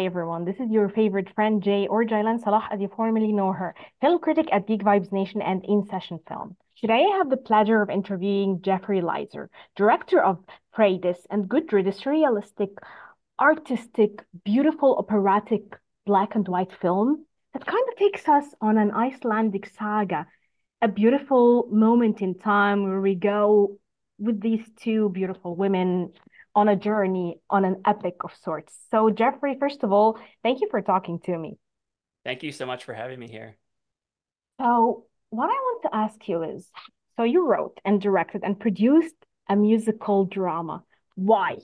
Hi, everyone. This is your favorite friend, Jay, or Jaylan Salah, as you formerly know her, film critic at Geek Vibes Nation and In Session Film. Today, I have the pleasure of interviewing Jeffrey Leiser, director of Freydis and this realistic, artistic, beautiful, operatic black and white film that kind of takes us on an Icelandic saga, a beautiful moment in time where we go with these two beautiful women on a journey on an epic of sorts. So, Jeffrey, first of all, thank you for talking to me. Thank you so much for having me here. So, what I want to ask you is so you wrote and directed and produced a musical drama. Why?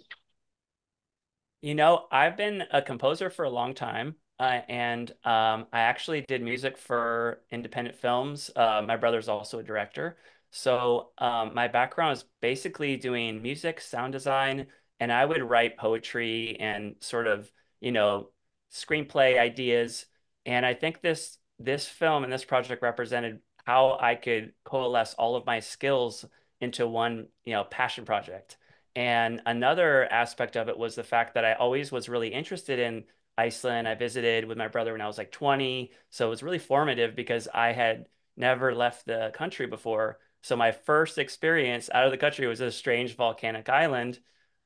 You know, I've been a composer for a long time. Uh, and um, I actually did music for independent films. Uh, my brother's also a director. So um, my background is basically doing music, sound design, and I would write poetry and sort of, you know, screenplay ideas. And I think this this film and this project represented how I could coalesce all of my skills into one, you know, passion project. And another aspect of it was the fact that I always was really interested in Iceland. I visited with my brother when I was like 20. So it was really formative because I had never left the country before. So my first experience out of the country was a strange volcanic island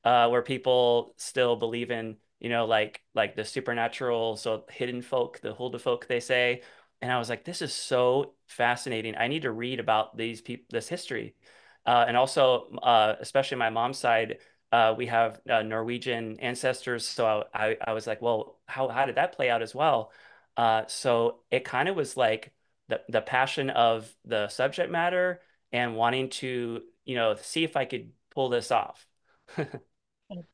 uh, where people still believe in, you know, like like the supernatural, so hidden folk, the Huldufolk, they say. And I was like, this is so fascinating. I need to read about these people, this history. Uh, and also, uh, especially my mom's side, uh, we have uh, Norwegian ancestors. So I, I was like, well, how, how did that play out as well? Uh, so it kind of was like the, the passion of the subject matter and wanting to, you know, see if I could pull this off.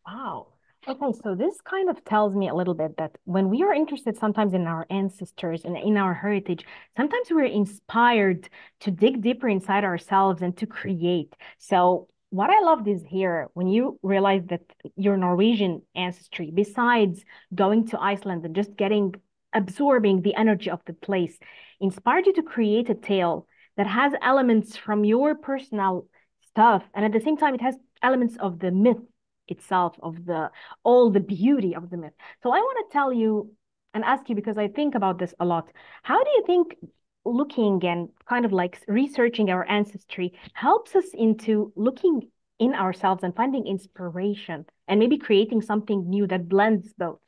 wow. Okay, so this kind of tells me a little bit that when we are interested sometimes in our ancestors and in our heritage, sometimes we're inspired to dig deeper inside ourselves and to create. So what I loved is here when you realize that your Norwegian ancestry, besides going to Iceland and just getting absorbing the energy of the place, inspired you to create a tale that has elements from your personal stuff and at the same time it has elements of the myth itself of the all the beauty of the myth. So i want to tell you and ask you because i think about this a lot how do you think looking and kind of like researching our ancestry helps us into looking in ourselves and finding inspiration and maybe creating something new that blends both?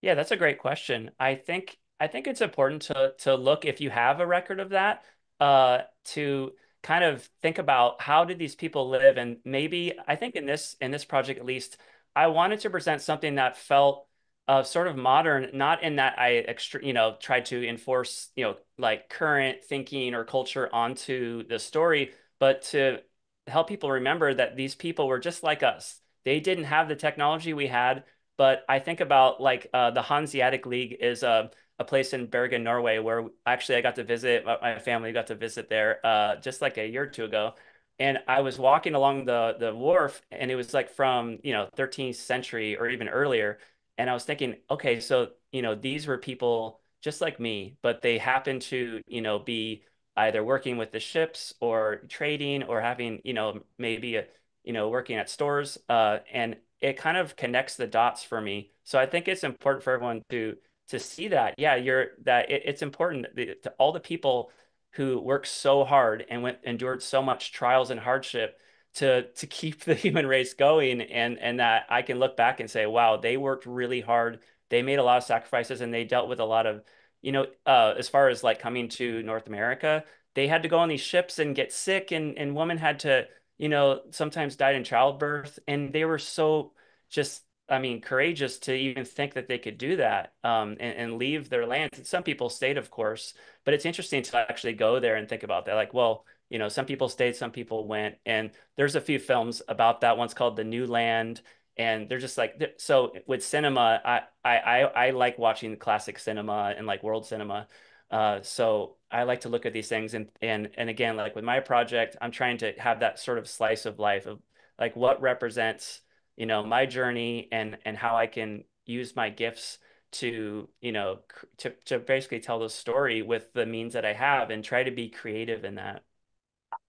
Yeah that's a great question. I think i think it's important to to look if you have a record of that uh, to kind of think about how did these people live? And maybe i think in this in this project at least i wanted to present something that felt uh, sort of modern not in that i you know tried to enforce you know like current thinking or culture onto the story but to help people remember that these people were just like us. They didn't have the technology we had but i think about like uh, the hanseatic league is a a place in Bergen, Norway, where actually I got to visit. My family got to visit there uh, just like a year or two ago, and I was walking along the the wharf, and it was like from you know 13th century or even earlier, and I was thinking, okay, so you know these were people just like me, but they happened to you know be either working with the ships or trading or having you know maybe a you know working at stores, uh, and it kind of connects the dots for me. So I think it's important for everyone to to see that, yeah, you're that it, it's important to all the people who worked so hard and went endured so much trials and hardship to to keep the human race going and and that I can look back and say, wow, they worked really hard. They made a lot of sacrifices and they dealt with a lot of, you know, uh, as far as like coming to North America, they had to go on these ships and get sick and and women had to, you know, sometimes died in childbirth and they were so just I mean, courageous to even think that they could do that um, and, and leave their land. Some people stayed, of course, but it's interesting to actually go there and think about that. Like, well, you know, some people stayed, some people went, and there's a few films about that. One's called The New Land, and they're just like so. With cinema, I I I like watching classic cinema and like world cinema. Uh, so I like to look at these things and and and again, like with my project, I'm trying to have that sort of slice of life of like what represents you know my journey and and how I can use my gifts to you know to to basically tell the story with the means that I have and try to be creative in that.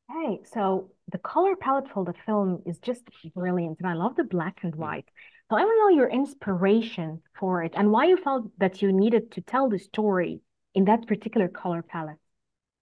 okay so the color palette for the film is just brilliant, and I love the black and mm. white. So I want to know your inspiration for it and why you felt that you needed to tell the story in that particular color palette.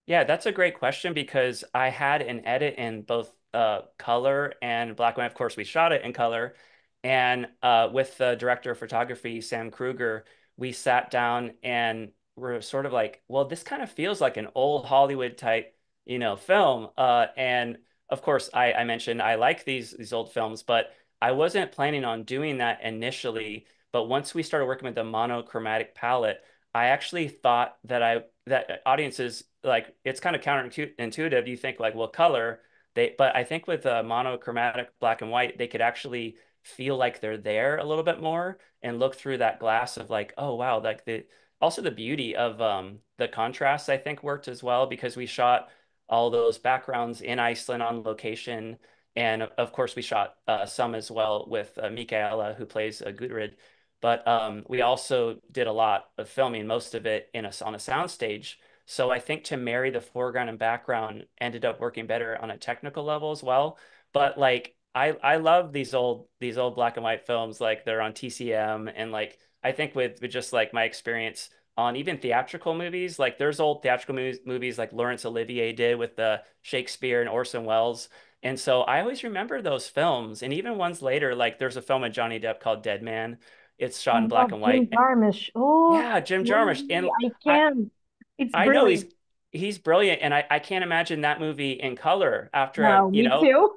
Yeah, that's a great question because I had an edit in both uh, color and black and white. Of course, we shot it in color. And uh, with the director of photography, Sam Kruger, we sat down and were sort of like, well, this kind of feels like an old Hollywood type, you know, film. Uh, and of course, I, I mentioned I like these these old films, but I wasn't planning on doing that initially. But once we started working with the monochromatic palette, I actually thought that I that audiences like it's kind of counterintuitive. You think like, well, color they, but I think with a monochromatic black and white, they could actually feel like they're there a little bit more and look through that glass of like, oh wow, like the also the beauty of um the contrast I think worked as well because we shot all those backgrounds in Iceland on location. And of course, we shot uh, some as well with uh, Mikaela, who plays uh, Gudrid. But um, we also did a lot of filming, most of it in a, on a soundstage. So I think to marry the foreground and background ended up working better on a technical level as well. But like I I love these old these old black and white films like they're on TCM and like I think with with just like my experience on even theatrical movies like there's old theatrical movies movies like Laurence Olivier did with the Shakespeare and Orson Welles and so I always remember those films and even ones later like there's a film with Johnny Depp called Dead Man it's shot in oh, black love and Jim white Jarmusch. Oh, yeah Jim Jarmusch and I can. It's I know he's brilliant. he's brilliant and I I can't imagine that movie in color after I No, you know too.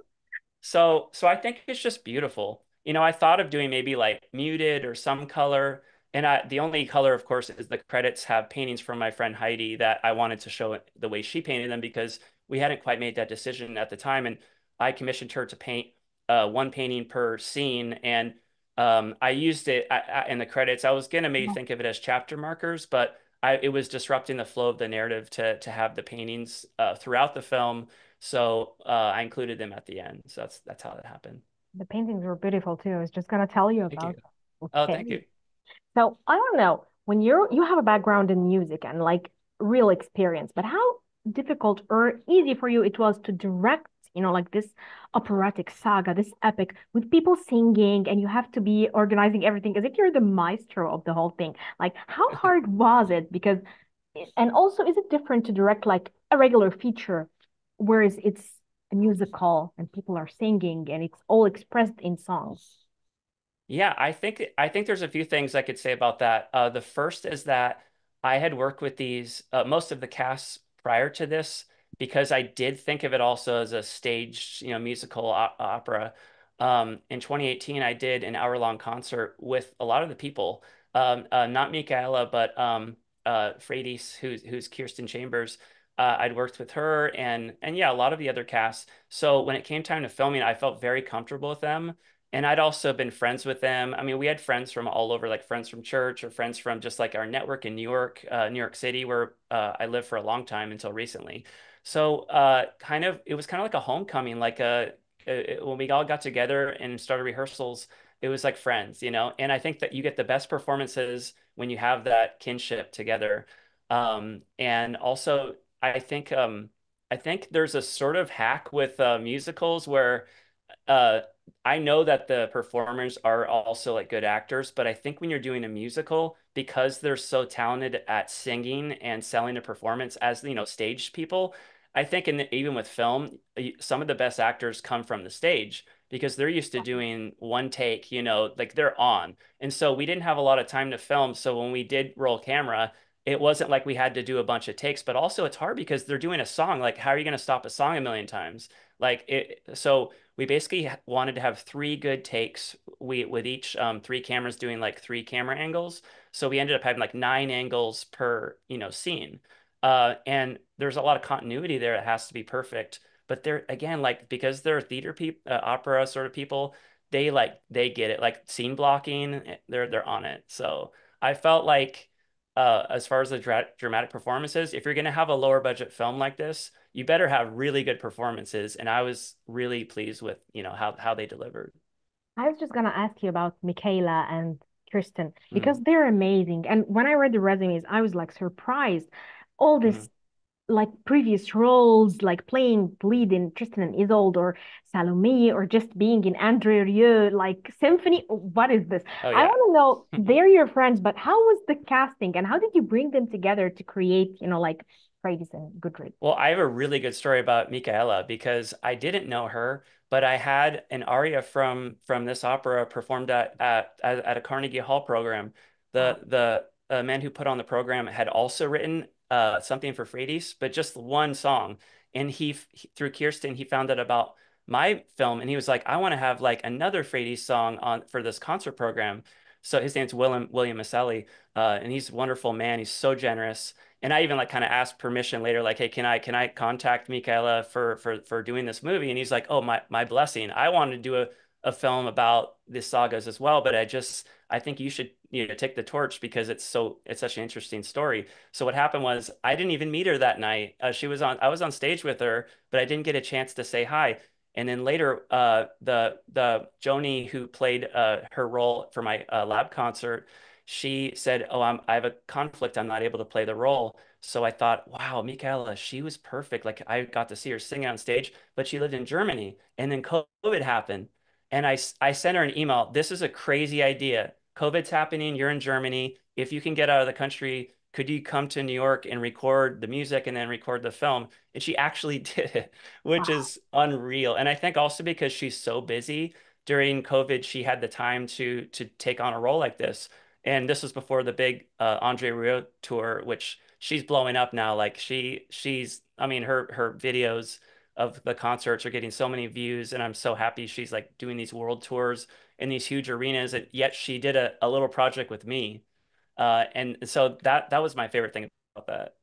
So, so I think it's just beautiful. You know, I thought of doing maybe like muted or some color. And I, the only color, of course, is the credits have paintings from my friend Heidi that I wanted to show the way she painted them because we hadn't quite made that decision at the time. And I commissioned her to paint uh, one painting per scene. And um, I used it I, I, in the credits. I was gonna maybe think of it as chapter markers, but I, it was disrupting the flow of the narrative to to have the paintings uh, throughout the film so uh, I included them at the end. So that's that's how that happened. The paintings were beautiful too. I was just gonna tell you Thank you. about. Oh, thank you. So I don't know, when you're you have a background in music and like real experience, but how difficult or easy for you it was to direct, you know, like this operatic saga, this epic with people singing and you have to be organizing everything as if you're the maestro of the whole thing. Like how hard was it? Because and also is it different to direct like a regular feature, whereas it's a musical and people are singing and it's all expressed in songs? Yeah, I think I think there's a few things I could say about that. Uh, the first is that I had worked with these uh, most of the casts prior to this because I did think of it also as a staged, you know, musical op opera. Um, in 2018, I did an hour-long concert with a lot of the people, um, uh, not Michaela, but um, uh, who's who's Kirsten Chambers. Uh, I'd worked with her and and yeah, a lot of the other casts. So when it came time to filming, I felt very comfortable with them and I'd also been friends with them. I mean, we had friends from all over, like friends from church or friends from just like our network in New York, uh, New York City, where uh, I lived for a long time until recently. So, uh, kind of, it was kind of like a homecoming, like a, a when we all got together and started rehearsals, it was like friends, you know. And I think that you get the best performances when you have that kinship together. Um, and also, I think, um, I think there's a sort of hack with uh, musicals where uh I know that the performers are also like good actors, but I think when you're doing a musical, because they're so talented at singing and selling a performance as you know, stage people, I think in the, even with film, some of the best actors come from the stage because they're used to doing one take, you know, like they're on. And so we didn't have a lot of time to film. So when we did roll camera, it wasn't like we had to do a bunch of takes, but also it's hard because they're doing a song. Like, how are you going to stop a song a million times? Like it, so we basically wanted to have three good takes. We with each um, three cameras doing like three camera angles. So we ended up having like nine angles per, you know, scene. Uh, and there's a lot of continuity there. It has to be perfect. But they're again like because they're theater people, uh, opera sort of people. They like they get it. Like scene blocking, eh, they're they're on it. So I felt like uh, as far as the dra dramatic performances, if you're going to have a lower budget film like this, you better have really good performances. And I was really pleased with, you know, how how they delivered. I was just gonna ask you about Michaela and Kristen because Mm, they're amazing. And when I read the resumes, I was like surprised. All mm, this like previous roles, like playing lead in Tristan and Isolde or Salome, or just being in Andre Rieu, like Symphony. What is this? Oh I want to know, they're your friends, but how was the casting and how did you bring them together to create, you know, like Freydis and Gudrid? Well, I have a really good story about Michaela because I didn't know her, but I had an aria from from this opera performed at at at a Carnegie Hall program. The the uh, man who put on the program had also written uh, something for Freydis, but just one song. And he, through Kirsten, he found out about my film, and he was like, "I want to have like another Freydis song on for this concert program." So his name's William William Maselli, uh, and he's a wonderful man. He's so generous and I even like kind of asked permission later, like, hey, can I can I contact Michaela for for for doing this movie? And he's like, oh, my my blessing. I wanted to do a, a film about the sagas as well, but I just I think you should you know take the torch because it's so it's such an interesting story. So what happened was I didn't even meet her that night. Uh, she was on I was on stage with her, but I didn't get a chance to say hi. And then later, uh, the the Joni who played uh, her role for my uh, lab concert she said, "Oh, I'm I have a conflict. I'm not able to play the role." So I thought, "Wow, Michaela, she was perfect. Like I got to see her sing on stage, but she lived in Germany, and then COVID happened, and I I sent her an email. This is a crazy idea. COVID's happening. You're in Germany. If you can get out of the country." Could you come to New York and record the music and then record the film? And she actually did it, which Wow. is unreal. And I think also because she's so busy during COVID, she had the time to to take on a role like this. And this was before the big uh, Andre Rieu tour, which she's blowing up now. Like she, she's, I mean, her her videos of the concerts are getting so many views, and I'm so happy she's like doing these world tours in these huge arenas. And yet she did a, a little project with me, uh, and so that that was my favorite thing about that.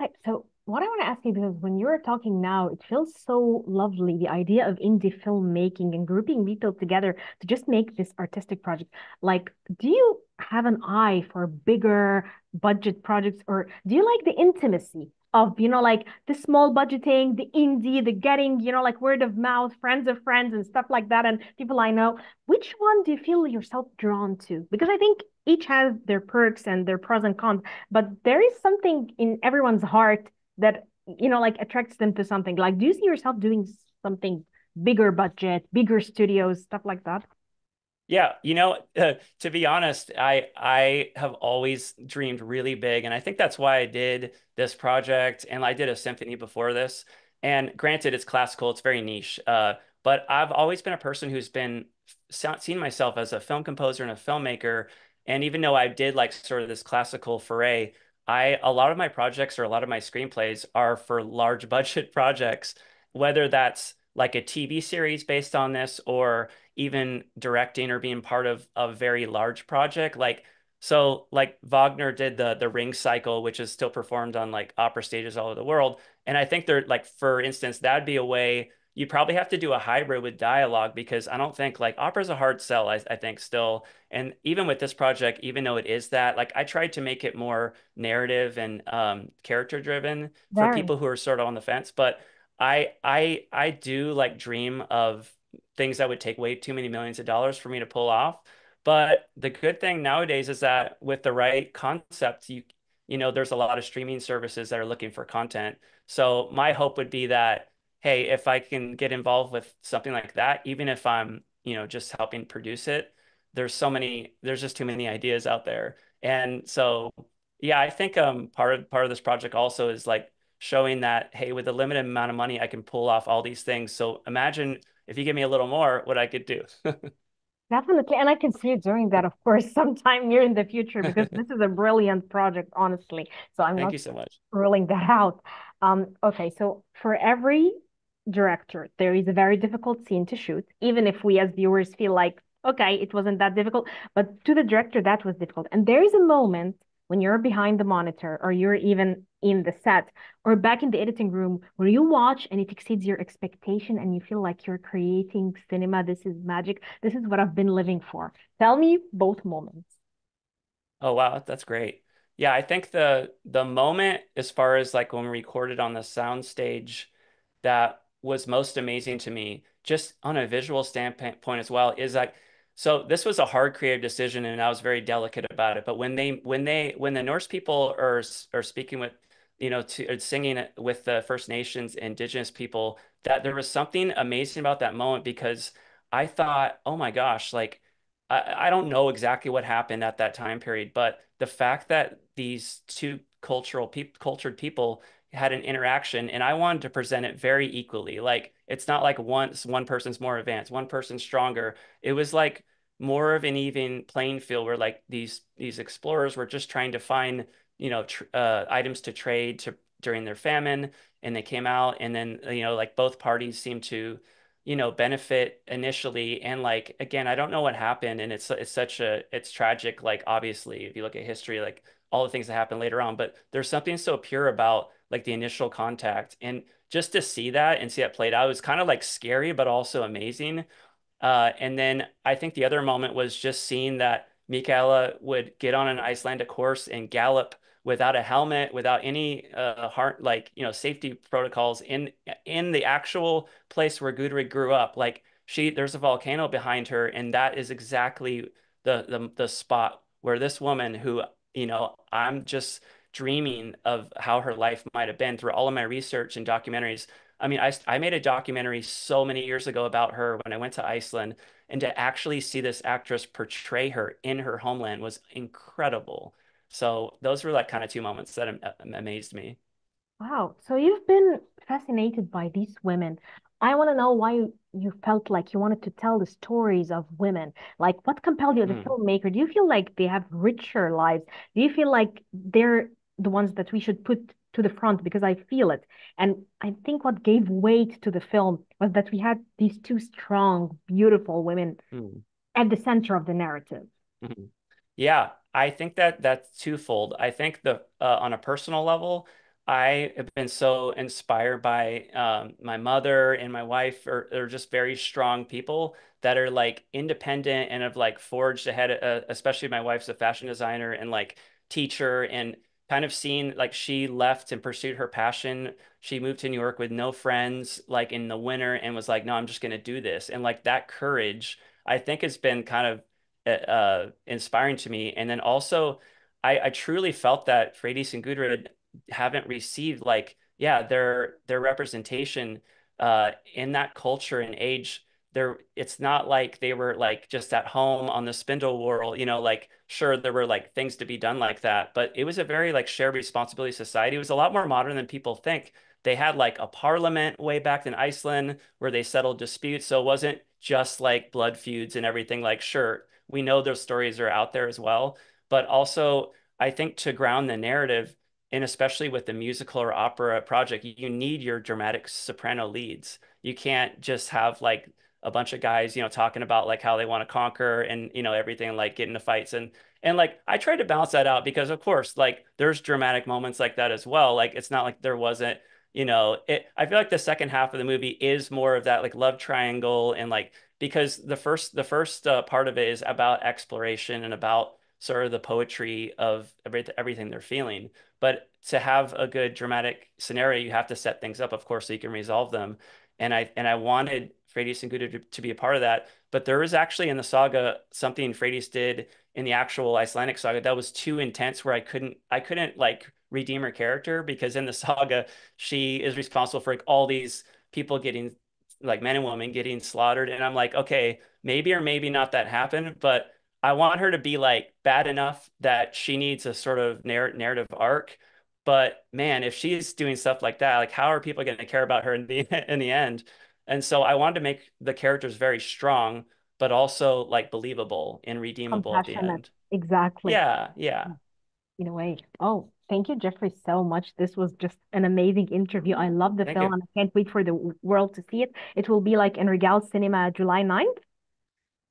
Okay, so what I want to ask you, because when you're talking now, it feels so lovely, the idea of indie filmmaking and grouping people together to just make this artistic project. Like, do you have an eye for bigger budget projects, or do you like the intimacy of, you know, like the small budgeting, the indie, the getting, you know, like word of mouth, friends of friends, and stuff like that, and people I know? Which one do you feel yourself drawn to? Because I think each has their perks and their pros and cons but there is something in everyone's heart that you know like attracts them to something like do you see yourself doing something bigger budget bigger studios stuff like that Yeah, you know, uh, to be honest, I I have always dreamed really big, and I think that's why I did this project, and I did a symphony before this. And granted, it's classical, it's very niche, uh, but I've always been a person who's been seen myself as a film composer and a filmmaker. And even though I did like sort of this classical foray, I a lot of my projects or a lot of my screenplays are for large budget projects, whether that's like a TV series based on this or even directing or being part of a very large project. Like, so like Wagner did the the Ring Cycle, which is still performed on like opera stages all over the world. And I think they're like, for instance, that'd be a way you probably have to do a hybrid with dialogue because I don't think like opera's a hard sell, I, I think still. And even with this project, even though it is that, like I tried to make it more narrative and um, character driven for people who are sort of on the fence. But I I I do like dream of things that would take way too many millions of dollars for me to pull off. But the good thing nowadays is that with the right concept, you you know, there's a lot of streaming services that are looking for content. So my hope would be that, hey, if I can get involved with something like that, even if I'm, you know, just helping produce it, there's so many, there's just too many ideas out there. And so, yeah, I think um part of part of this project also is like showing that, hey, with a limited amount of money, I can pull off all these things. So imagine if you give me a little more, what I could do. definitely and i can see you doing that of course sometime near in the future because this is a brilliant project honestly so i'm Thank not you so much. ruling that out um okay so for every director there is a very difficult scene to shoot even if we as viewers feel like okay it wasn't that difficult but to the director that was difficult and there is a moment when you're behind the monitor or you're even in the set or back in the editing room where you watch and it exceeds your expectation and you feel like you're creating cinema this is magic this is what i've been living for tell me both moments Oh wow, that's great. Yeah, I think the the moment as far as like when we recorded on the sound stage that was most amazing to me, just on a visual standpoint as well, is like so this was a hard creative decision and I was very delicate about it. But when they when they when the Norse people are are speaking with you know, to uh, singing with the First Nations, Indigenous people, that there was something amazing about that moment because I thought, oh my gosh, like I, I don't know exactly what happened at that time period, but the fact that these two cultural people, cultured people had an interaction and I wanted to present it very equally. Like it's not like once one person's more advanced, one person's stronger. It was like more of an even playing field where like these these explorers were just trying to find you know uh, items to trade to during their famine and they came out and then you know like both parties seemed to you know benefit initially and like again I don't know what happened and it's it's such a it's tragic like obviously if you look at history like all the things that happen later on but there's something so pure about like the initial contact and just to see that and see that played out was kind of like scary but also amazing. Uh, and then I think the other moment was just seeing that Mikaela would get on an Icelandic horse and gallop without a helmet, without any uh, heart like you know safety protocols in in the actual place where Gudrid grew up. Like she, there's a volcano behind her, and that is exactly the the the spot where this woman, who you know, I'm just dreaming of how her life might have been through all of my research and documentaries. I mean, I, I made a documentary so many years ago about her when I went to Iceland, and to actually see this actress portray her in her homeland was incredible. So those were like kind of two moments that amazed me. Wow. So you've been fascinated by these women. I want to know why you, you felt like you wanted to tell the stories of women. Like, what compelled you the mm. filmmaker? Do you feel like they have richer lives? Do you feel like they're the ones that we should put to the front because I feel it. And I think what gave weight to the film was that we had these two strong, beautiful women mm. at the center of the narrative. Mm-hmm. Yeah, I think that that's twofold. I think the uh, on a personal level, I have been so inspired by um, my mother and my wife are, are just very strong people that are like independent and have like forged ahead. Uh, especially my wife's a fashion designer and like teacher and kind of seen like she left and pursued her passion. She moved to New York with no friends, like in the winter, and was like, "No, I'm just going to do this." And like that courage, I think, has been kind of uh, uh, inspiring to me. And then also, I, I truly felt that Freydis and Gudrid haven't received like, yeah, their their representation uh, in that culture and age. There it's not like they were like just at home on the spindle whorl you know like sure there were like things to be done like that but it was a very like shared responsibility society. It was a lot more modern than people think. They had like a parliament way back in iceland where they settled disputes so it wasn't just like blood feuds and everything like sure we know those stories are out there as well. But also i think to ground the narrative and especially with the musical or opera project you need your dramatic soprano leads. You can't just have like a bunch of guys, you know, talking about like how they want to conquer and you know everything, like get into fights. And and like I tried to balance that out because of course, like there's dramatic moments like that as well. Like it's not like there wasn't, you know, it. I feel like the second half of the movie is more of that like love triangle and like because the first the first uh, part of it is about exploration and about sort of the poetry of every, everything they're feeling. But to have a good dramatic scenario, you have to set things up, of course, so you can resolve them. And I and I wanted Freydis and Gudrid to, be a part of that. But there was actually in the saga something Freydis did in the actual Icelandic saga that was too intense where I couldn't I couldn't like redeem her character because in the saga she is responsible for like all these people getting like men and women getting slaughtered and I'm like okay maybe or maybe not that happened but I want her to be like bad enough that she needs a sort of narr- narrative arc but man if she's doing stuff like that like how are people going to care about her in the in the end and so I wanted to make the characters very strong, but also like believable and redeemable at the end. Exactly. Yeah, yeah. In a way. Oh, thank you, Jeffrey, so much. This was just an amazing interview. I love the thank film you. and I can't wait for the world to see it. It will be like in Regal Cinema July 9th.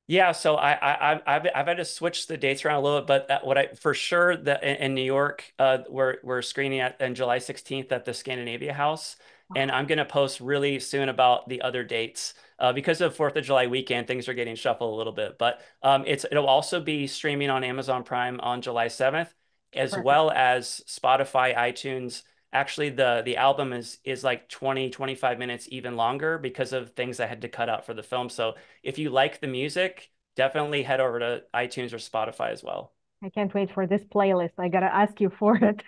Yeah, so I, I I've I've had to switch the dates around a little bit, but what I for sure that in, in New York, uh, we're we're screening at on July 16th at the Scandinavia House and I'm going to post really soon about the other dates. Uh, because of Fourth of July weekend, things are getting shuffled a little bit. But um, it's it'll also be streaming on Amazon Prime on July 7th, as Perfect. well as Spotify, iTunes. Actually, the the album is is like 20, 25 minutes even longer because of things I had to cut out for the film. So if you like the music, definitely head over to iTunes or Spotify as well. I can't wait for this playlist. I gotta ask you for it.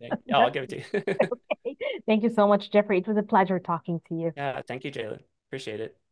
Yeah, oh, I'll give it to you. Okay. Thank you so much, Jeffrey. It was a pleasure talking to you. Yeah, thank you, Jaylan. Appreciate it.